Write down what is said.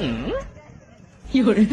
嗯，有人。